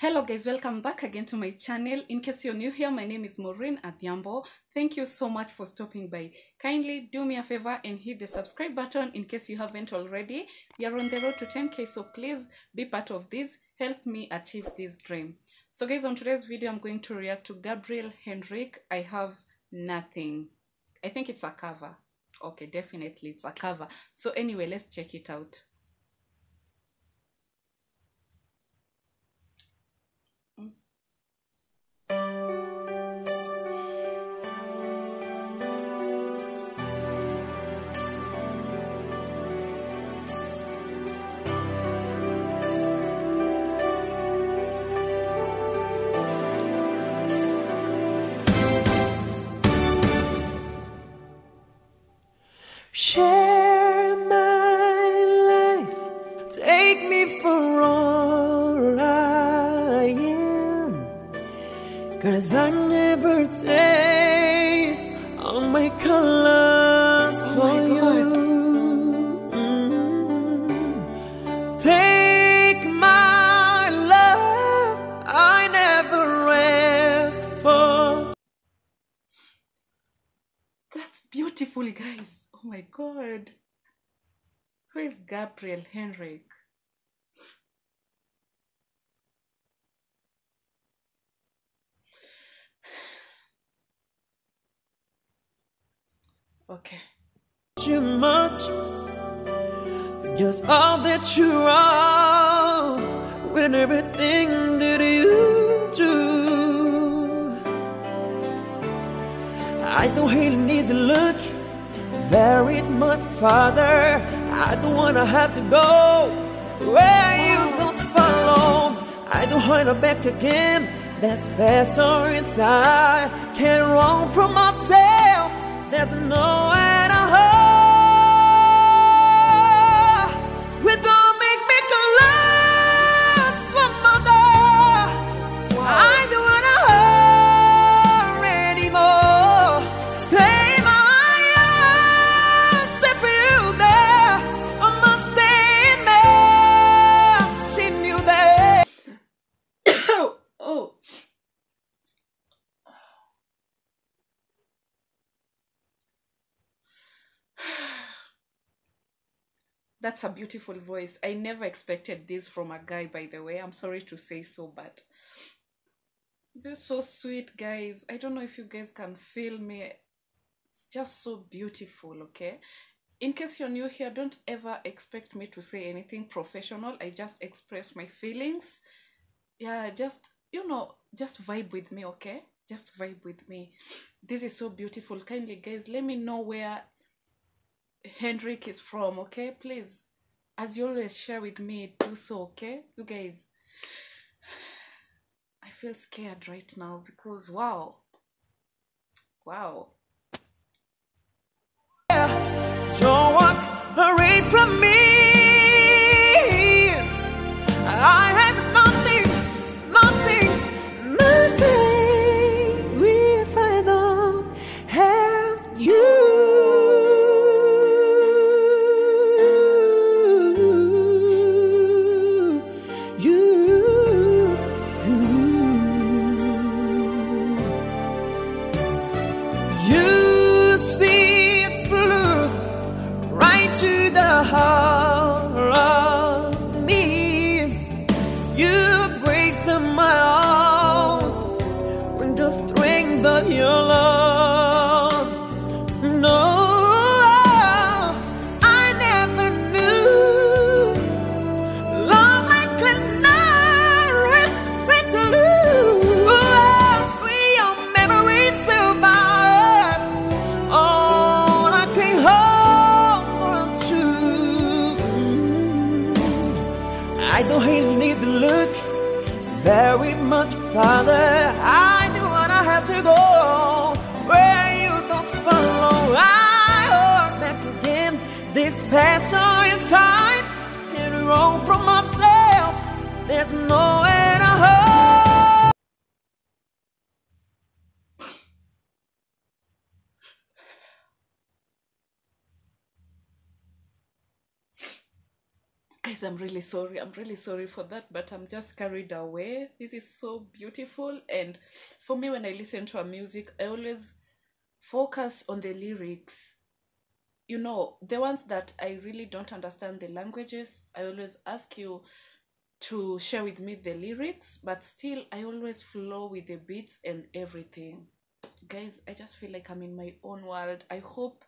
Hello guys, welcome back again to my channel. In case you're new here, my name is Maureen Adhiambo. Thank you so much for stopping by. Kindly do me a favor and hit the subscribe button in case you haven't already. We are on the road to 10k, so please be part of this. Help me achieve this dream. So guys, on today's video, I'm going to react to Gabriel Henrique. I have nothing. I think it's a cover. Okay, definitely it's a cover. So anyway, let's check it out. Cause I never taste all my colors Oh for my you. Mm. Take my love, I never ask for. That's beautiful, guys. Oh my god. Who is Gabriel Henrique? Okay. too much. Just all that you are with everything that you do. I don't really need to look very much farther. I don't wanna have to go where you don't follow. I don't want to back again. That's better inside. Can't run from myself. There's nowhere That's a beautiful voice. I never expected this from a guy, by the way. I'm sorry to say so, but this is so sweet, guys. I don't know if you guys can feel me. It's just so beautiful, okay? In case you're new here, don't ever expect me to say anything professional. I just express my feelings. Yeah, just, you know, just vibe with me, okay? Just vibe with me. This is so beautiful. Kindly, guys, let me know where Henrique is from, okay? Please, as you always share with me, do so, okay? You guys, I feel scared right now because wow, wow. Right to the don't really need to look very much farther. I do what I have to go where you don't follow. I hold back again. This passion inside can run from myself. There's nowhere i'm really sorry i'm really sorry for that but i'm just carried away. This is so beautiful. And for me when i listen to a music i always focus on the lyrics. You know the ones that i really don't understand the languages i always ask you to share with me the lyrics but still i always flow with the beats and everything. Guys i just feel like i'm in my own world. I hope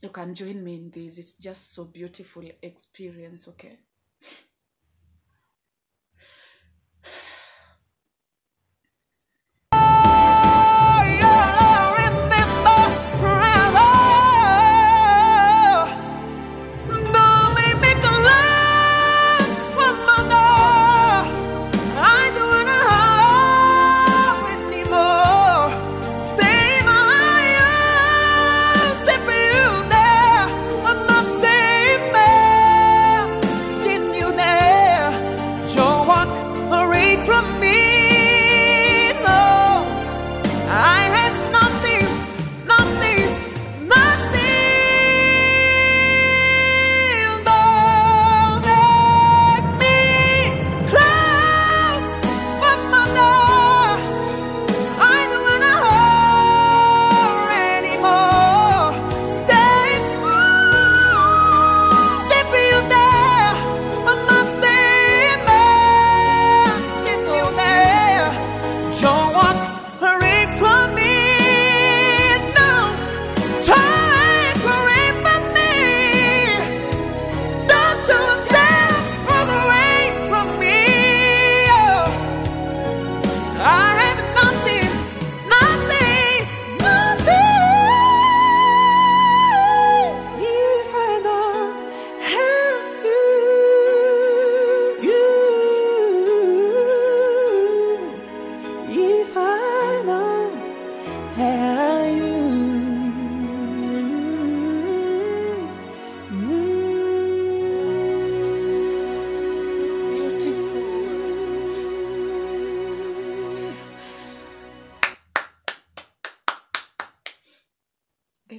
you can join me in this. It's just so beautiful experience okay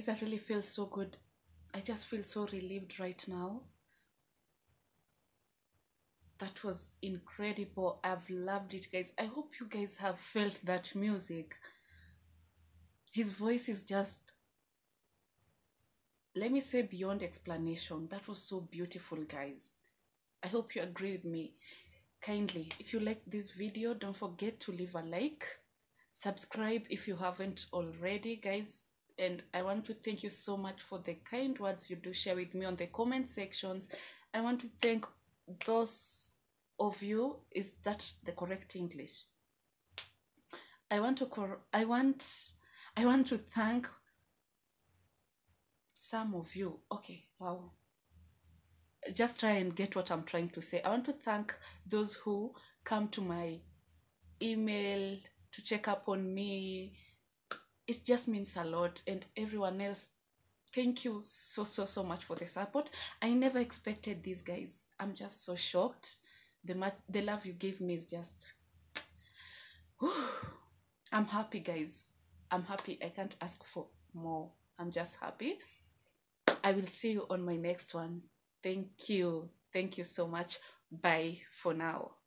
guys i really feel so good i just feel so relieved right now. That was incredible. I've loved it guys. I hope you guys have felt that music. His voice is just let me say beyond explanation. That was so beautiful guys. I hope you agree with me. Kindly if you like this video don't forget to leave a like. Subscribe if you haven't already guys and i want to thank you so much for the kind words you do share with me on the comment sections. I want to thank those of you is that the correct english? I want to cor- i want i want to thank some of you. Okay wow. Just try and get what i'm trying to say. I want to thank those who come to my email to check up on me it just means a lot and everyone else thank you so so so much for the support. I never expected these guys. I'm just so shocked. The much the love you gave me is just i'm happy guys. I'm happy. I can't ask for more. I'm just happy. I will see you on my next one. Thank you. Thank you so much. Bye for now